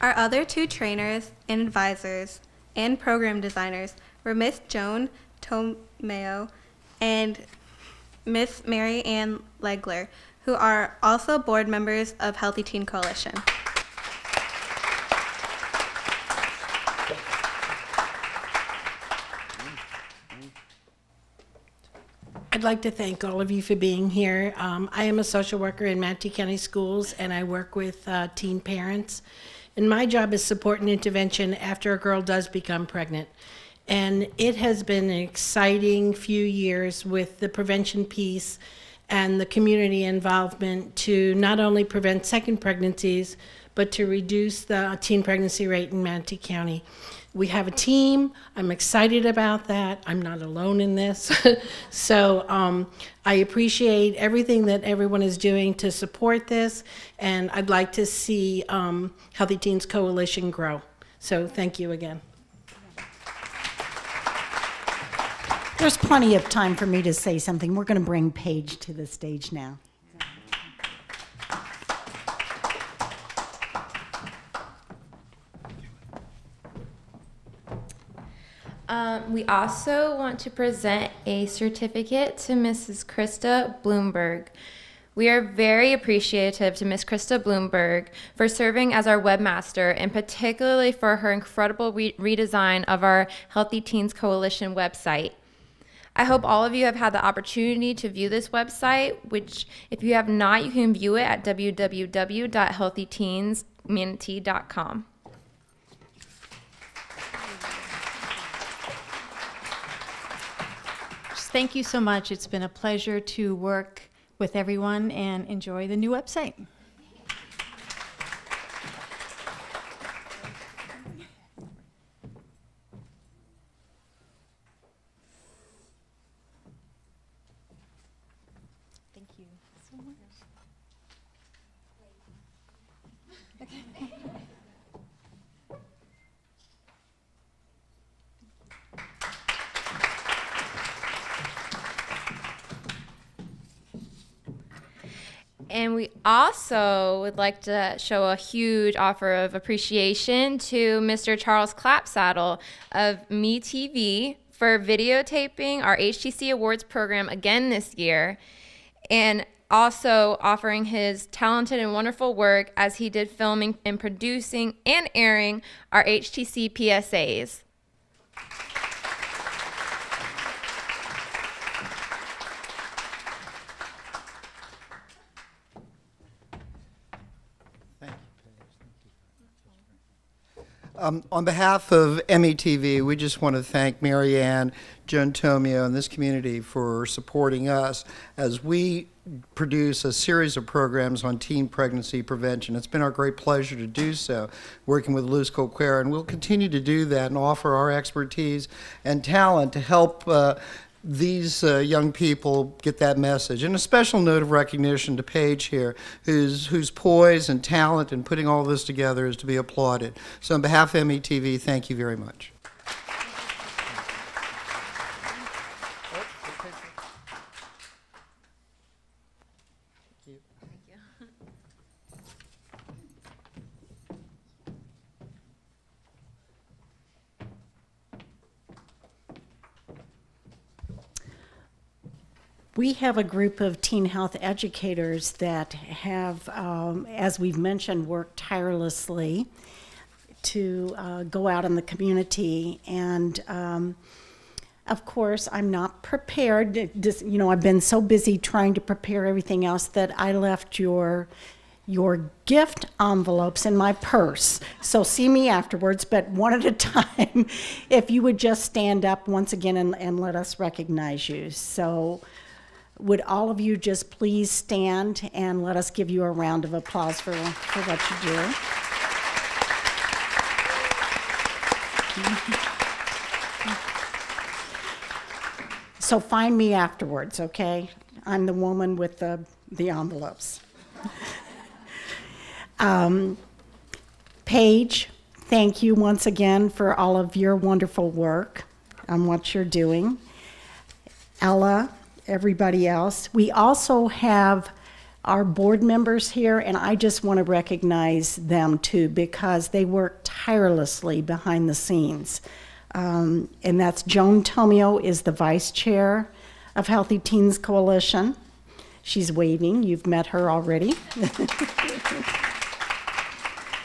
Our other two trainers and advisors and program designers were Miss Joan Tomeo and Miss Mary Ann Legler, who are also board members of Healthy Teen Coalition. I'd like to thank all of you for being here. Um, I am a social worker in Manatee County Schools, and I work with uh, teen parents. And my job is support and intervention after a girl does become pregnant. And it has been an exciting few years with the prevention piece and the community involvement to not only prevent second pregnancies, but to reduce the teen pregnancy rate in Manatee County. We have a team. I'm excited about that. I'm not alone in this. so um, I appreciate everything that everyone is doing to support this, and I'd like to see um, Healthy Teens Coalition grow. So thank you again. There's plenty of time for me to say something. We're going to bring Paige to the stage now. Um, we also want to present a certificate to Mrs. Krista Bloomberg. We are very appreciative to Ms. Krista Bloomberg for serving as our webmaster and particularly for her incredible re- redesign of our Healthy Teens Coalition website. I hope all of you have had the opportunity to view this website, which, if you have not, you can view it at www.healthyteensmanatee.com. Thank you so much. It's been a pleasure to work with everyone and enjoy the new website. And we also would like to show a huge offer of appreciation to Mr. Charles Clapsaddle of METV for videotaping our HTC Awards program again this year, and also offering his talented and wonderful work as he did filming and producing and airing our HTC PSAs. Um, on behalf of METV, we just want to thank Marianne, Joan Tomio, and this community for supporting us as we produce a series of programs on teen pregnancy prevention. It's been our great pleasure to do so, working with Luz Colquera, and we'll continue to do that and offer our expertise and talent to help uh, these uh, young people get that message. And a special note of recognition to Paige here, whose, whose poise and talent in putting all this together is to be applauded. So, on behalf of METV, thank you very much. We have a group of teen health educators that have, um, as we've mentioned, worked tirelessly to uh, go out in the community. And um, of course, I'm not prepared. Just, you know, I've been so busy trying to prepare everything else that I left your your gift envelopes in my purse. So see me afterwards, but one at a time. if you would just stand up once again and, and let us recognize you. So would all of you just please stand and let us give you a round of applause for, for what you do? So find me afterwards, okay? I'm the woman with the, the envelopes. um, Paige, thank you once again for all of your wonderful work on what you're doing. Ella, everybody else. We also have our board members here, and I just want to recognize them too because they work tirelessly behind the scenes. Um, and that's Joan Tomio is the vice chair of Healthy Teens Coalition. She's waving. You've met her already.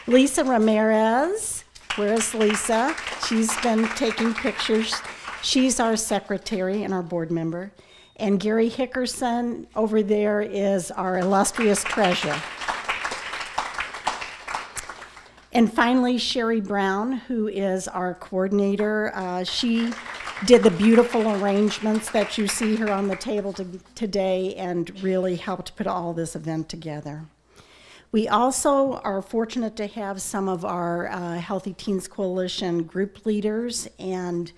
Lisa Ramirez. Where is Lisa? She's been taking pictures. She's our secretary and our board member. And Gary Hickerson over there is our illustrious treasure. And finally, Sherry Brown, who is our coordinator. Uh, she did the beautiful arrangements that you see here on the table to, today and really helped put all this event together. We also are fortunate to have some of our uh, Healthy Teens Coalition group leaders and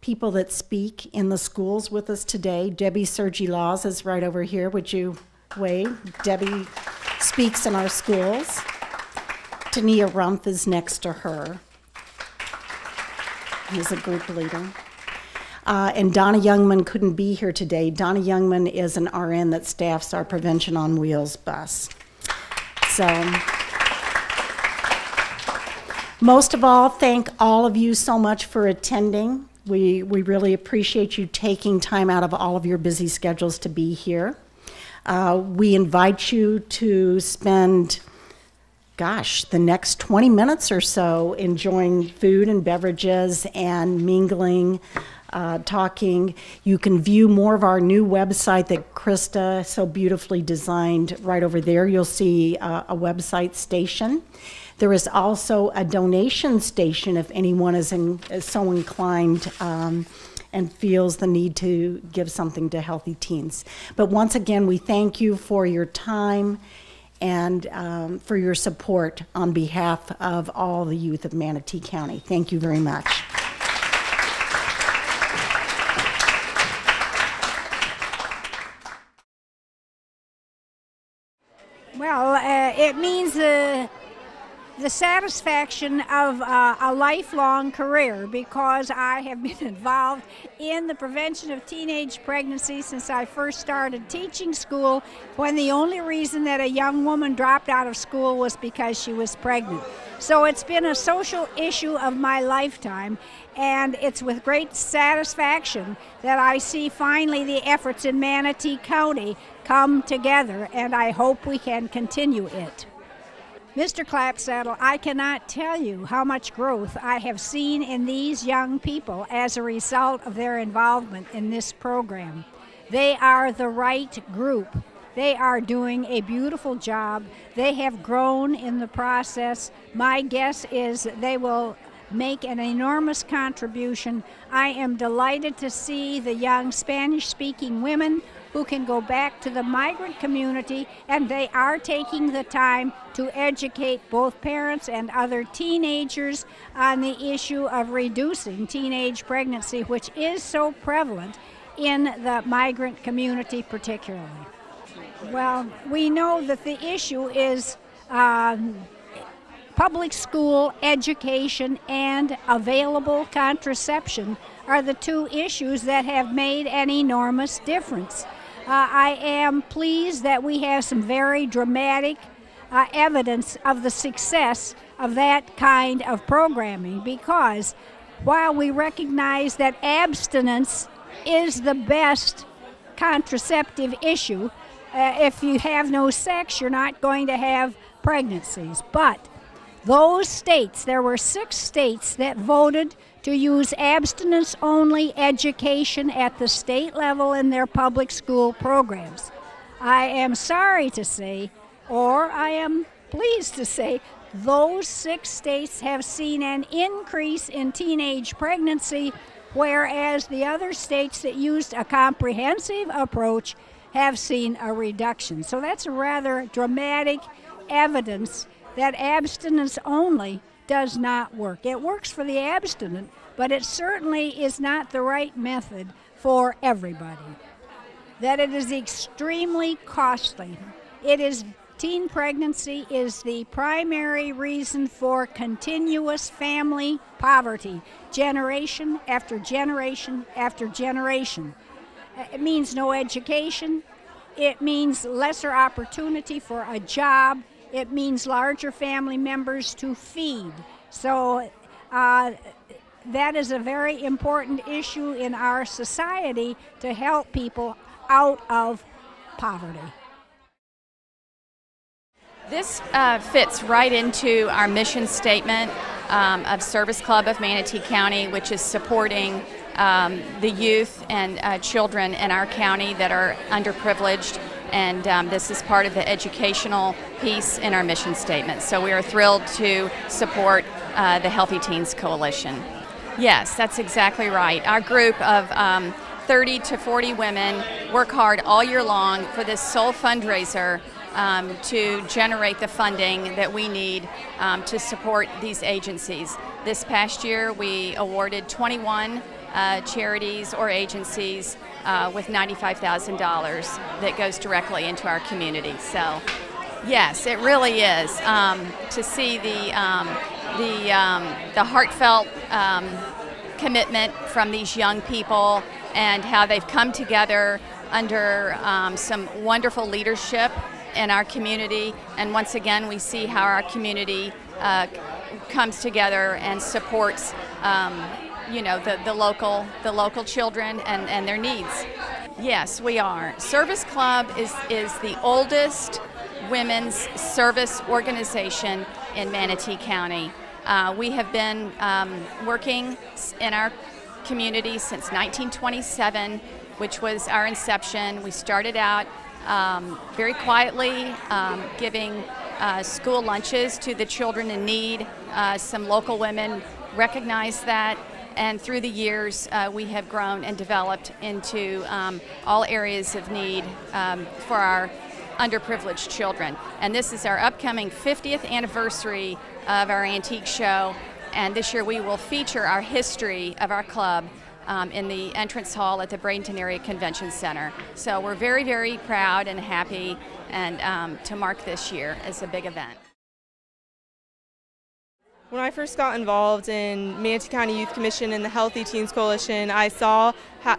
people that speak in the schools with us today. Debbie Sergi Laws is right over here. Would you wave? Debbie speaks in our schools. Tania Rumpf is next to her. He's a group leader. Uh, and Donna Youngman couldn't be here today. Donna Youngman is an RN that staffs our Prevention on Wheels bus. So, most of all, thank all of you so much for attending. We, we really appreciate you taking time out of all of your busy schedules to be here. Uh, we invite you to spend, gosh, the next 20 minutes or so enjoying food and beverages and mingling uh, talking. You can view more of our new website that Krista so beautifully designed right over there. You'll see uh, a website station. There is also a donation station if anyone is, in, is so inclined. Um, and feels the need to give something to healthy teens. But once again, we thank you for your time and um, for your support on behalf of all the youth of Manatee County. Thank you very much. Well, uh, it means uh, the satisfaction of uh, a lifelong career because I have been involved in the prevention of teenage pregnancy since I first started teaching school when the only reason that a young woman dropped out of school was because she was pregnant. So it's been a social issue of my lifetime, and it's with great satisfaction that I see finally the efforts in Manatee County come together, and I hope we can continue it. Mr. Clapsaddle, I cannot tell you how much growth I have seen in these young people as a result of their involvement in this program. They are the right group. They are doing a beautiful job. They have grown in the process. My guess is they will make an enormous contribution. I am delighted to see the young Spanish speaking women who can go back to the migrant community, and they are taking the time to educate both parents and other teenagers on the issue of reducing teenage pregnancy, which is so prevalent in the migrant community, particularly. Well, we know that the issue is. Um, public school education and available contraception are the two issues that have made an enormous difference. Uh, I am pleased that we have some very dramatic uh, evidence of the success of that kind of programming because while we recognize that abstinence is the best contraceptive issue, uh, if you have no sex, you're not going to have pregnancies. But those states, there were six states that voted to use abstinence only education at the state level in their public school programs. I am sorry to say, or I am pleased to say, those six states have seen an increase in teenage pregnancy, whereas the other states that used a comprehensive approach have seen a reduction. So that's rather dramatic evidence that abstinence only does not work. It works for the abstinent, but it certainly is not the right method for everybody. That it is extremely costly. It is teen pregnancy is the primary reason for continuous family poverty, generation after generation after generation. It means no education. It means lesser opportunity for a job it means larger family members to feed. So uh, that is a very important issue in our society to help people out of poverty. This uh, fits right into our mission statement um, of Service Club of Manatee County, which is supporting um, the youth and uh, children in our county that are underprivileged and um, this is part of the educational piece in our mission statement. So we are thrilled to support uh, the Healthy Teens Coalition. Yes, that's exactly right. Our group of um, 30 to 40 women work hard all year long for this sole fundraiser um, to generate the funding that we need um, to support these agencies. This past year, we awarded 21 uh, charities or agencies uh, with $95,000 that goes directly into our community. So, yes, it really is um, to see the um, the um, the heartfelt um, commitment from these young people and how they've come together under um, some wonderful leadership in our community. And once again, we see how our community uh, comes together and supports, um, you know, the, the local the local children and, and their needs. Yes, we are. Service Club is is the oldest women's service organization in Manatee County. Uh, we have been um, working in our community since 1927, which was our inception. We started out um, very quietly um, giving uh, school lunches to the children in need. Uh, some local women recognized that. And through the years, uh, we have grown and developed into um, all areas of need um, for our underprivileged children. And this is our upcoming 50th anniversary of our antique show. And this year we will feature our history of our club um, in the entrance hall at the Bradenton Area Convention Center. So we're very, very proud and happy and um, to mark this year as a big event. When I first got involved in Manatee County Youth Commission and the Healthy Teens Coalition, I saw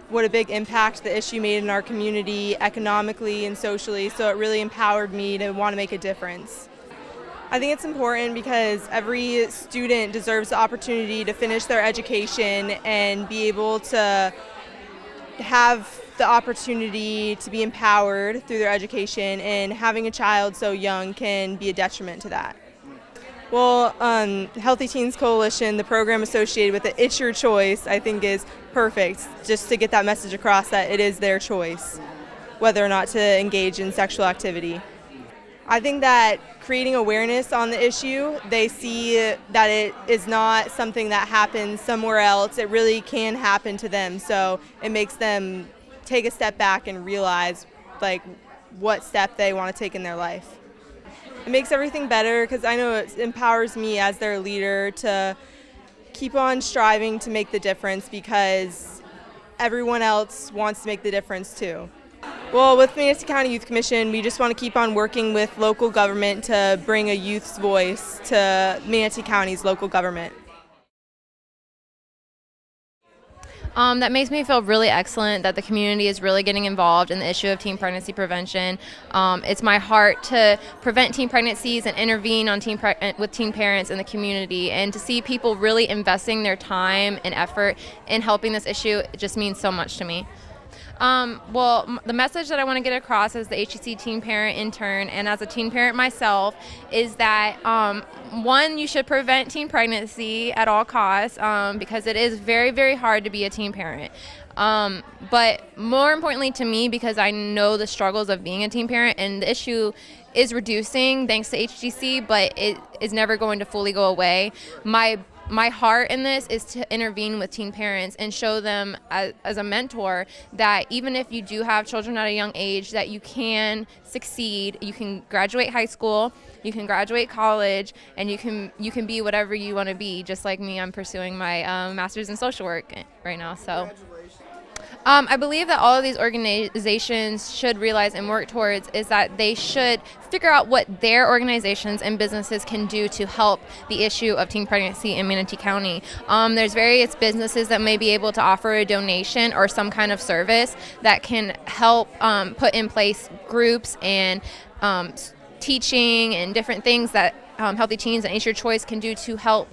what a big impact the issue made in our community economically and socially, so it really empowered me to want to make a difference. I think it's important because every student deserves the opportunity to finish their education and be able to have the opportunity to be empowered through their education, and having a child so young can be a detriment to that. Well, um, Healthy Teens Coalition, the program associated with it, It's Your Choice, I think is perfect just to get that message across that it is their choice whether or not to engage in sexual activity. I think that creating awareness on the issue, they see that it is not something that happens somewhere else. It really can happen to them. So it makes them take a step back and realize like what step they want to take in their life it makes everything better because I know it empowers me as their leader to keep on striving to make the difference because everyone else wants to make the difference too. Well, with Manatee County Youth Commission, we just want to keep on working with local government to bring a youth's voice to Manatee County's local government. Um, that makes me feel really excellent that the community is really getting involved in the issue of teen pregnancy prevention. Um, it's my heart to prevent teen pregnancies and intervene on teen with teen parents in the community, and to see people really investing their time and effort in helping this issue it just means so much to me. Um, well, m- the message that I want to get across as the HTC teen parent intern and as a teen parent myself is that um, one, you should prevent teen pregnancy at all costs um, because it is very, very hard to be a teen parent. Um, but more importantly to me, because I know the struggles of being a teen parent, and the issue is reducing thanks to HTC, but it is never going to fully go away. My my heart in this is to intervene with teen parents and show them as, as, a mentor that even if you do have children at a young age that you can succeed. You can graduate high school you can graduate college and you can you can be whatever you want to be. Just like me i'm pursuing my um, master's in social work right now so um, I believe that all of these organizations should realize and work towards is that they should figure out what their organizations and businesses can do to help the issue of teen pregnancy in Manatee County. Um, there's various businesses that may be able to offer a donation or some kind of service that can help um, put in place groups and um, teaching and different things that um, Healthy Teens and It's Your Choice can do to help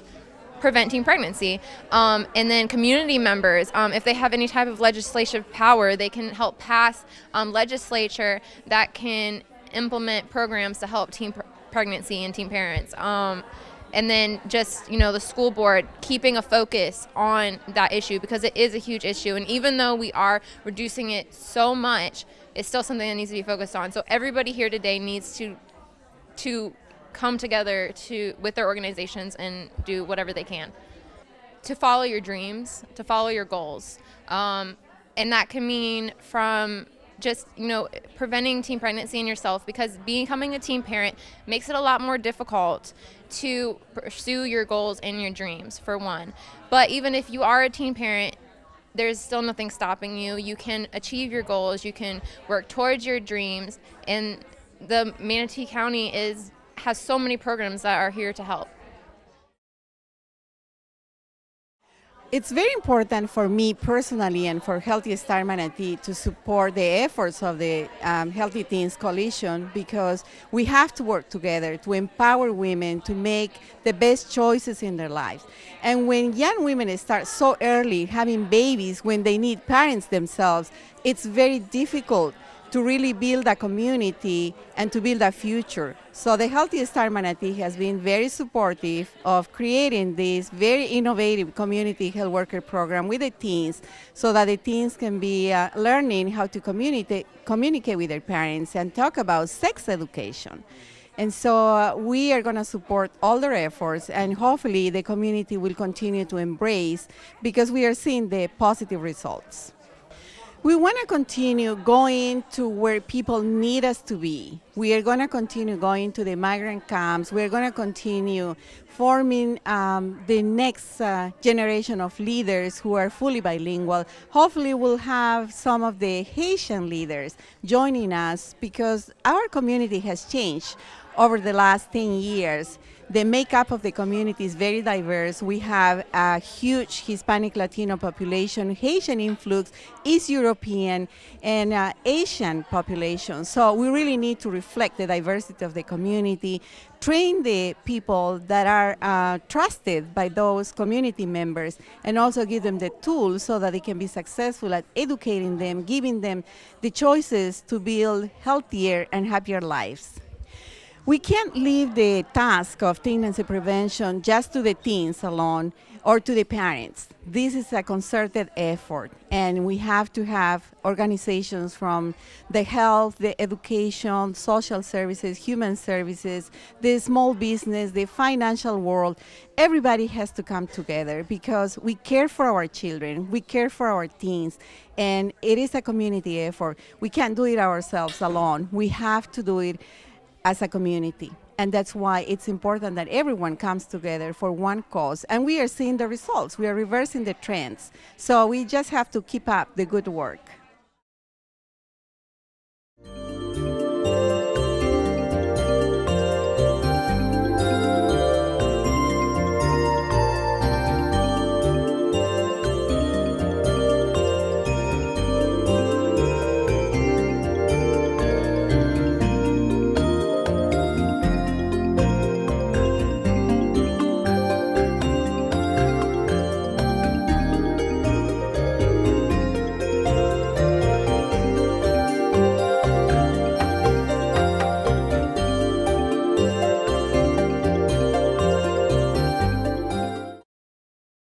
prevent teen pregnancy. Um, and then community members, um, if they have any type of legislative power, they can help pass um, legislature that can implement programs to help teen pregnancy and teen parents. Um, and then just you know the school board keeping a focus on that issue because it is a huge issue and even though we are reducing it so much it's still something that needs to be focused on. So everybody here today needs to to come together to with their organizations and do whatever they can to follow your dreams, to follow your goals, um, and that can mean from just you know preventing teen pregnancy in yourself because becoming a teen parent makes it a lot more difficult to pursue your goals and your dreams for one. But even if you are a teen parent there's still nothing stopping you. You can achieve your goals. You can work towards your dreams. And the manatee county is has so many programs that are here to help It's very important for me personally and for Healthy Start Manatee to support the efforts of the um, Healthy Teens Coalition because we have to work together to empower women to make the best choices in their lives. And when young women start so early having babies when they need parents themselves, it's very difficult to really build a community and to build a future. So the Healthy Start Manatee has been very supportive of creating this very innovative community health worker program with the teens so that the teens can be uh, learning how to communicate, communicate with their parents and talk about sex education. And so uh, we are going to support all their efforts, and hopefully the community will continue to embrace because we are seeing the positive results. We want to continue going to where people need us to be. We are going to continue going to the migrant camps. We're going to continue forming um, the next uh, generation of leaders who are fully bilingual. Hopefully, we'll have some of the Haitian leaders joining us because our community has changed over the last 10 years. The makeup of the community is very diverse. We have a huge Hispanic Latino population, Haitian influx, East European, and uh, Asian population. So we really need to reflect the diversity of the community, train the people that are uh, trusted by those community members, and also give them the tools so that they can be successful at educating them, giving them the choices to build healthier and happier lives. We can't leave the task of pregnancy prevention just to the teens alone or to the parents. This is a concerted effort, and we have to have organizations from the health, the education, social services, human services, the small business, the financial world. Everybody has to come together because we care for our children, we care for our teens, and it is a community effort. We can't do it ourselves alone. We have to do it as a community. And that's why it's important that everyone comes together for one cause. And we are seeing the results. We are reversing the trends. So we just have to keep up the good work.